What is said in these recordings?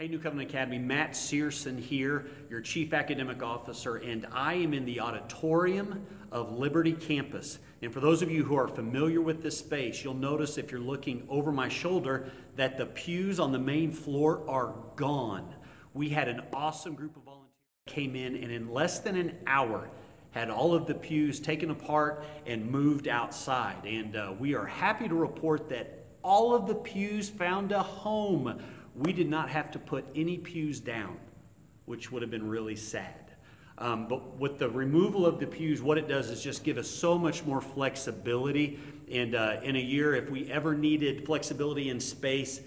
Hey, New Covenant Academy, Matt Searson here, your Chief Academic Officer, and I am in the auditorium of Liberty Campus. And for those of you who are familiar with this space, you'll notice if you're looking over my shoulder that the pews on the main floor are gone. We had an awesome group of volunteers came in, and in less than an hour, had all of the pews taken apart and moved outside. And uh, we are happy to report that all of the pews found a home we did not have to put any pews down, which would have been really sad. Um, but with the removal of the pews, what it does is just give us so much more flexibility. And uh, in a year, if we ever needed flexibility in space,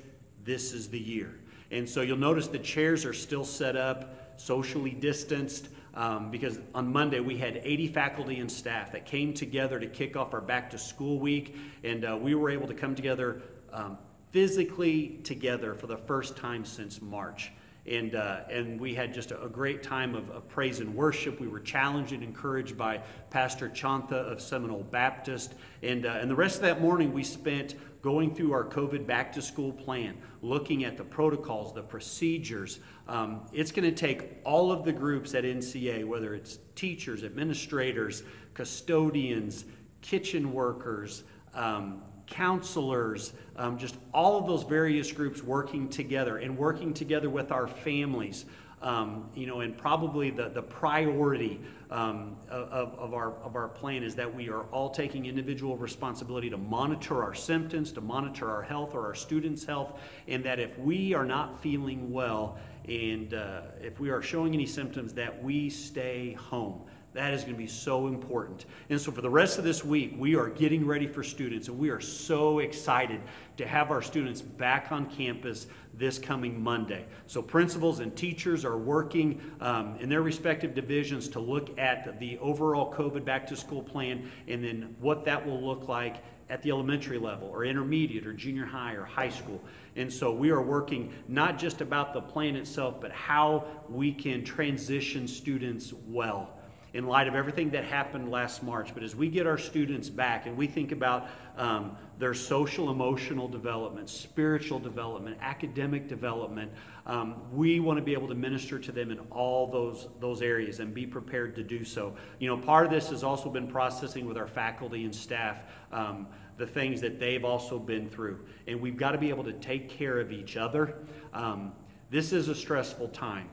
this is the year. And so you'll notice the chairs are still set up, socially distanced, um, because on Monday we had 80 faculty and staff that came together to kick off our back to school week. And uh, we were able to come together um, physically together for the first time since March. And, uh, and we had just a, a great time of, of, praise and worship. We were challenged and encouraged by Pastor Chanta of Seminole Baptist. And, uh, and the rest of that morning we spent going through our COVID back to school plan, looking at the protocols, the procedures. Um, it's going to take all of the groups at NCA, whether it's teachers, administrators, custodians, kitchen workers, um, counselors, um, just all of those various groups working together and working together with our families. Um, you know, and probably the, the priority um, of, of, our, of our plan is that we are all taking individual responsibility to monitor our symptoms, to monitor our health or our students' health, and that if we are not feeling well and uh, if we are showing any symptoms, that we stay home. That is going to be so important. And so, for the rest of this week, we are getting ready for students, and we are so excited to have our students back on campus this coming Monday. So, principals and teachers are working um, in their respective divisions to look at the overall COVID back to school plan and then what that will look like at the elementary level or intermediate or junior high or high school. And so we are working not just about the plan itself, but how we can transition students well in light of everything that happened last March. But as we get our students back and we think about um, their social, emotional development, spiritual development, academic development, um, we want to be able to minister to them in all those, those areas and be prepared to do so. You know, part of this has also been processing with our faculty and staff. Um, the things that they've also been through. And we've got to be able to take care of each other. Um, this is a stressful time.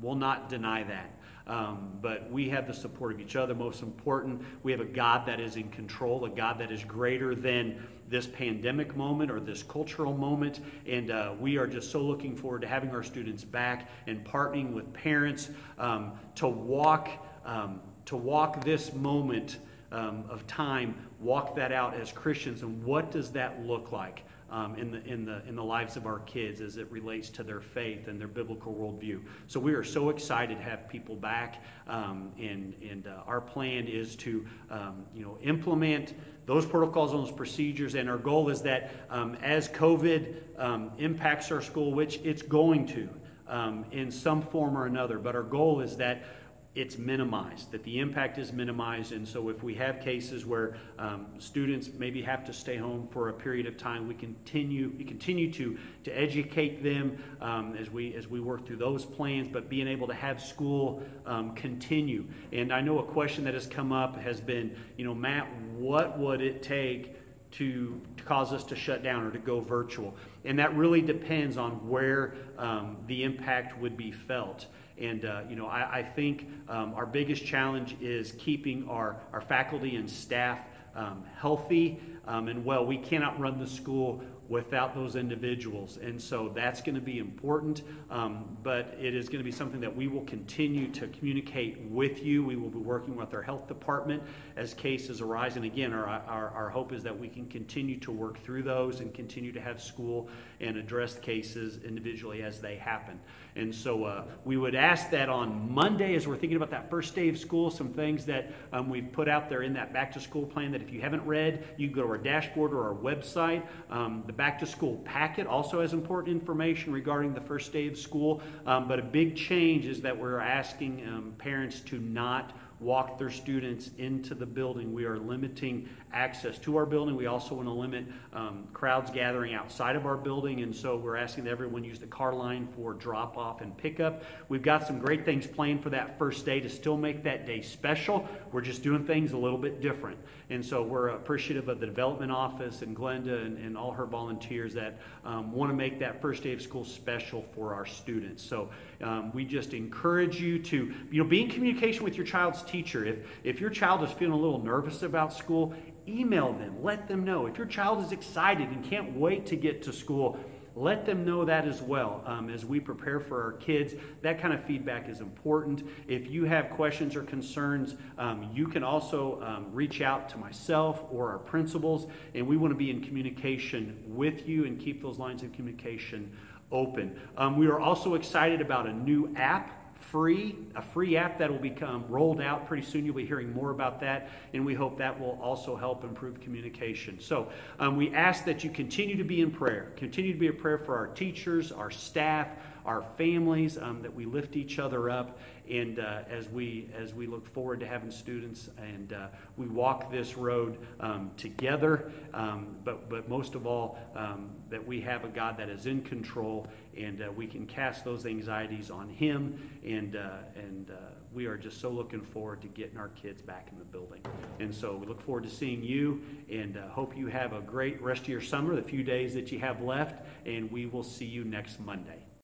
We'll not deny that. Um, but we have the support of each other. Most important, we have a God that is in control, a God that is greater than this pandemic moment or this cultural moment. And uh, we are just so looking forward to having our students back and partnering with parents um, to walk um, to walk this moment um, of time, walk that out as Christians. And what does that look like? Um, in, the, in, the, in the lives of our kids as it relates to their faith and their biblical worldview. So we are so excited to have people back, um, and, and uh, our plan is to um, you know, implement those protocols and those procedures. And our goal is that um, as COVID um, impacts our school, which it's going to um, in some form or another, but our goal is that it's minimized, that the impact is minimized. And so if we have cases where um, students maybe have to stay home for a period of time, we continue, we continue to, to educate them um, as, we, as we work through those plans, but being able to have school um, continue. And I know a question that has come up has been, you know, Matt, what would it take to, to, cause us to shut down or to go virtual. And that really depends on where um, the impact would be felt. And, uh, you know, I, I think um, our biggest challenge is keeping our, our faculty and staff um, healthy um, and well. We cannot run the school without those individuals. And so that's going to be important, um, but it is going to be something that we will continue to communicate with you. We will be working with our health department as cases arise. And again, our, our, our hope is that we can continue to work through those and continue to have school and address cases individually as they happen. And so uh, we would ask that on Monday, as we're thinking about that first day of school, some things that um, we've put out there in that back to school plan that if you haven't read, you can go to our dashboard or our website. Um, the back to school packet also has important information regarding the first day of school. Um, but a big change is that we're asking um, parents to not walk their students into the building. We are limiting access to our building. We also want to limit um, crowds gathering outside of our building, and so we're asking that everyone use the car line for drop off and pickup. We've got some great things planned for that first day to still make that day special. We're just doing things a little bit different. And so we're appreciative of the development office and Glenda and, and all her volunteers that um, want to make that first day of school special for our students. So um, we just encourage you to, you know, be in communication with your child's teacher. If, if your child is feeling a little nervous about school, email them, let them know. If your child is excited and can't wait to get to school, let them know that as well um, as we prepare for our kids. That kind of feedback is important. If you have questions or concerns, um, you can also um, reach out to myself or our principals, and we want to be in communication with you and keep those lines of communication open. Um, we are also excited about a new app free, a free app that will become rolled out pretty soon. You'll be hearing more about that, and we hope that will also help improve communication. So um, we ask that you continue to be in prayer, continue to be a prayer for our teachers, our staff, our families, um, that we lift each other up, and uh, as we as we look forward to having students and uh, we walk this road um, together, um, but but most of all um, that we have a God that is in control and uh, we can cast those anxieties on Him, and uh, and uh, we are just so looking forward to getting our kids back in the building. And so we look forward to seeing you, and uh, hope you have a great rest of your summer, the few days that you have left, and we will see you next Monday.